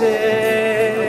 noche.